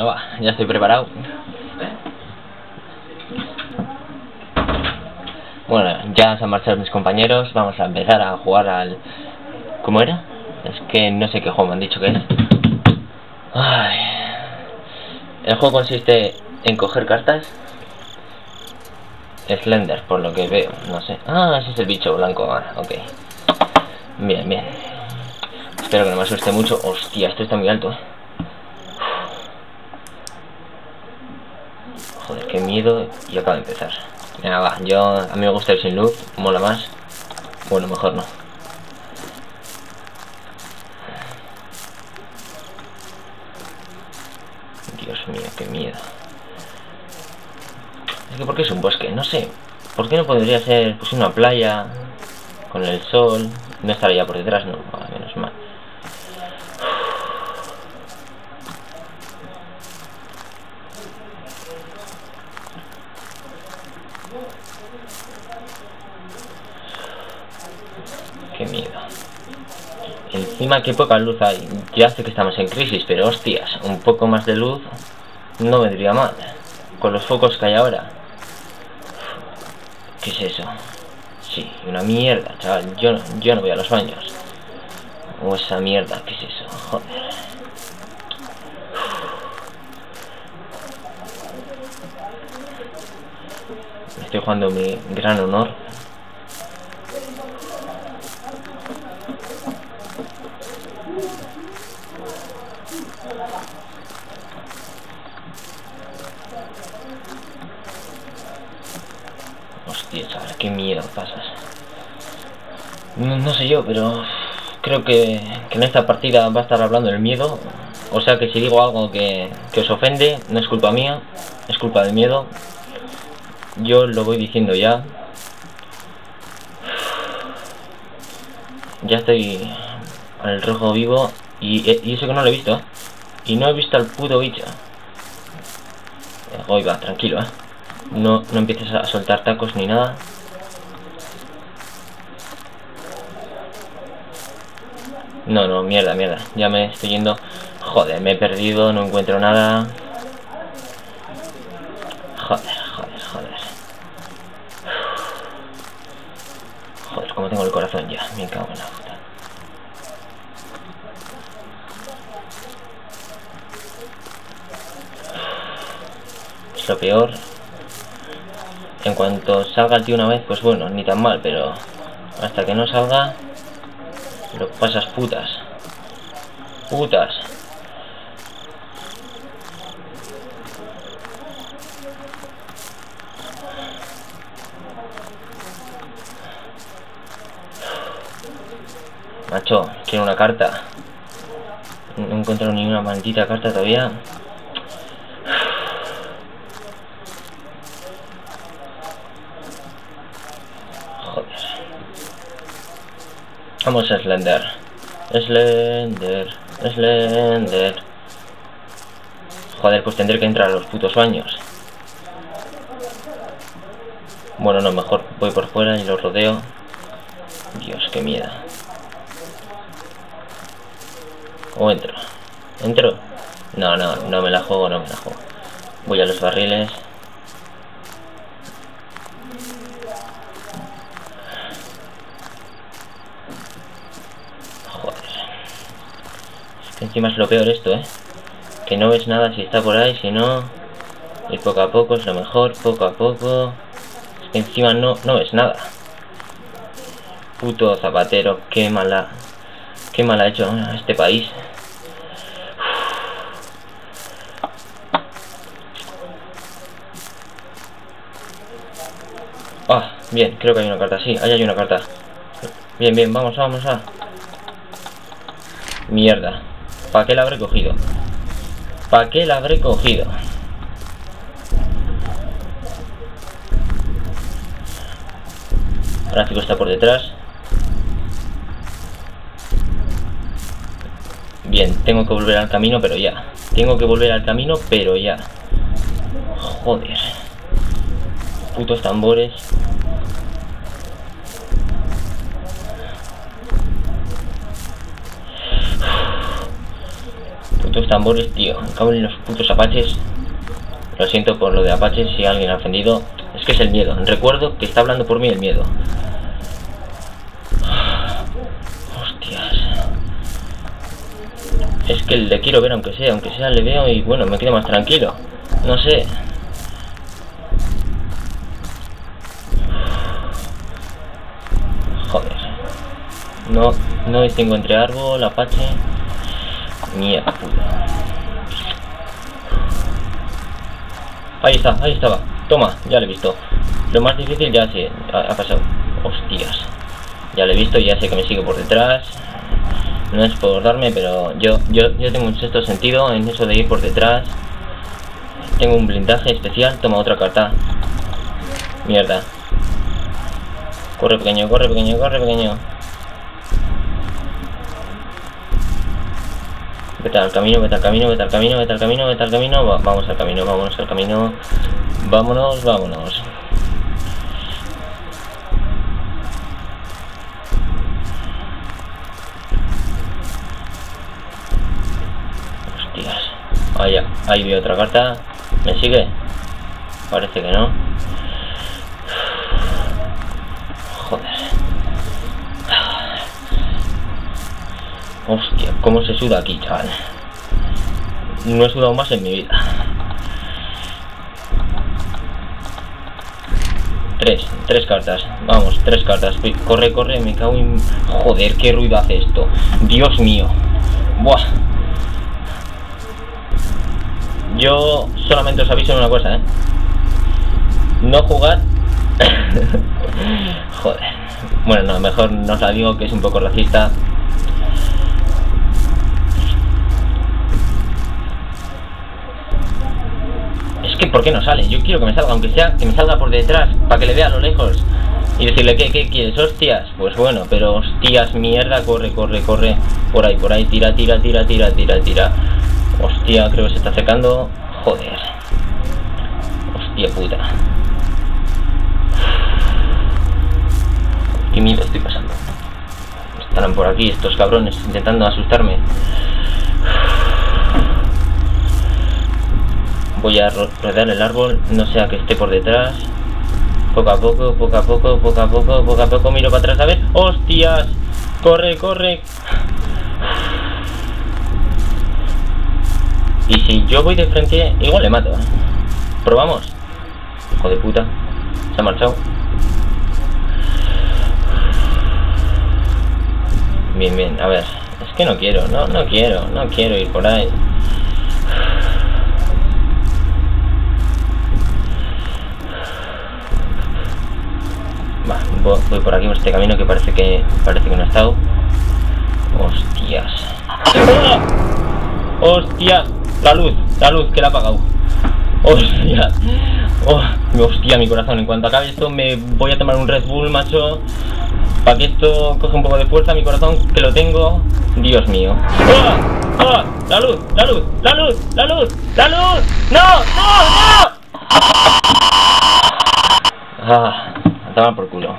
Bueno, va, ya estoy preparado. Bueno, ya se han marchado mis compañeros. Vamos a empezar a jugar al... ¿Cómo era? Es que no sé qué juego me han dicho que es. El juego consiste en coger cartas. Slender, por lo que veo, no sé. Ah, ese es el bicho blanco ahora, ok. Bien, bien. Espero que no me asuste mucho. Hostia, esto está muy alto. Joder, qué miedo. Y acaba de empezar. Venga. Yo, a mí me gusta ir sin luz. Mola más. Bueno, mejor no. Dios mío, qué miedo. Es que, ¿por qué es un bosque? No sé. ¿Por qué no podría ser pues, una playa con el sol? No estaría por detrás, no. Menos mal. Qué miedo. Encima qué poca luz hay. Ya sé que estamos en crisis, pero hostias, un poco más de luz no vendría mal. Con los focos que hay ahora. ¿Qué es eso? Sí, una mierda, chaval. Yo, yo no voy a los baños. O esa mierda, ¿qué es eso? Joder. Estoy jugando mi gran honor. Hostia, chaval, qué miedo pasas. No, sé yo, pero creo que, en esta partida va a estar hablando del miedo. O sea que si digo algo que os ofende, no es culpa mía, es culpa del miedo. Yo lo voy diciendo ya. Ya estoy al rojo vivo y, y, eso que no lo he visto. ¿eh? Y no he visto al puto bicho. Hoy va, tranquilo, ¿eh? No, no empieces a soltar tacos ni nada. No, no, mierda, mierda. Ya me estoy yendo. Joder, me he perdido, no encuentro nada. Joder. Joder, como tengo el corazón ya. Me cago en la puta. Es lo peor. En cuanto salga el tío una vez, pues bueno, ni tan mal, pero hasta que no salga, lo pasas putas. Putas. Macho, quiero una carta. No he encontrado ni una maldita carta todavía. Vamos a Slender. Slender. Slender. Joder, pues tendré que entrar a los putos baños. Bueno, no, mejor voy por fuera y lo rodeo. Dios, qué miedo. O entro. ¿Entro? No, no, no me la juego, no me la juego. Voy a los barriles. Encima es lo peor esto, ¿eh? Que no ves nada si está por ahí, si no... Y poco a poco es lo mejor, poco a poco... Es que encima no, no ves nada. Puto zapatero, qué mala... Qué mal ha hecho este país. Ah, bien, creo que hay una carta, sí, ahí hay una carta. Bien, bien, vamos, vamos a... Mierda. ¿Para qué la habré cogido? ¿Para qué la habré cogido? Gráfico está por detrás. Bien, tengo que volver al camino, pero ya. Tengo que volver al camino, pero ya. Joder. Putos tambores. putos tambores, tío. Cago en los putos apaches. Lo siento por lo de apaches si alguien ha ofendido. Es que es el miedo. Recuerdo que está hablando por mí el miedo. Hostias. Es que le quiero ver aunque sea, aunque sea le veo y bueno, me quedo más tranquilo. No sé. Joder. No, no distingo entre árbol, apache. Mierda Ahí está, ahí estaba. Toma, ya lo he visto. Lo más difícil ya se ha, pasado. Hostias. Ya lo he visto, ya sé que me sigue por detrás. No es por darme, pero yo, yo, yo tengo un sexto sentido en eso de ir por detrás. Tengo un blindaje especial. Toma otra carta. Mierda. Corre pequeño, corre pequeño, corre pequeño. Vete al camino, vete al camino, vete al camino, vete al camino, vete al camino. vamos al camino, vámonos al camino. Vámonos, vámonos. Ahí, veo otra carta. ¿Me sigue? Parece que no. Hostia, cómo se suda aquí, chaval. No he sudado más en mi vida. Tres, tres cartas. Vamos, tres cartas. Corre, corre, me cago en... Joder, qué ruido hace esto. Dios mío. Buah. Yo solamente os aviso de una cosa, ¿eh? No jugar... Joder. Bueno, no, mejor no os la digo que es un poco racista. ¿por qué no sale? Yo quiero que me salga, aunque sea que me salga por detrás, para que le vea a lo lejos. Y decirle, ¿qué, qué quieres? Hostias. Pues bueno, pero hostias, mierda, corre, corre, corre. Por ahí, por ahí, tira, tira, tira, tira, tira, tira. Hostia, creo que se está secando. Joder. Hostia puta. Qué miedo estoy pasando. Estarán por aquí estos cabrones intentando asustarme. Voy a rodear el árbol, no sea que esté por detrás. Poco a poco, poco a poco, poco a poco, poco a poco. Miro para atrás a ver. ¡Hostias! ¡Corre, corre! Y si yo voy de frente, igual le mato. ¿eh? ¿Probamos? Hijo de puta. Se ha marchado. Bien, bien, a ver. Es que no quiero, no, no quiero, no quiero ir por ahí. voy por aquí por este camino que parece que parece que no ha estado. Hostias. ¡Hostias! La luz, la luz que la ha apagado. Hostias. Oh, hostia, mi corazón. En cuanto acabe esto me voy a tomar un Red Bull, macho. Para que esto coja un poco de fuerza mi corazón, que lo tengo. Dios mío. ¡Ah! ¡Ah! ¡La luz! ¡La luz! ¡La luz! ¡La luz! ¡La luz! ¡No! ¡No! ¡No! Ah, a por culo.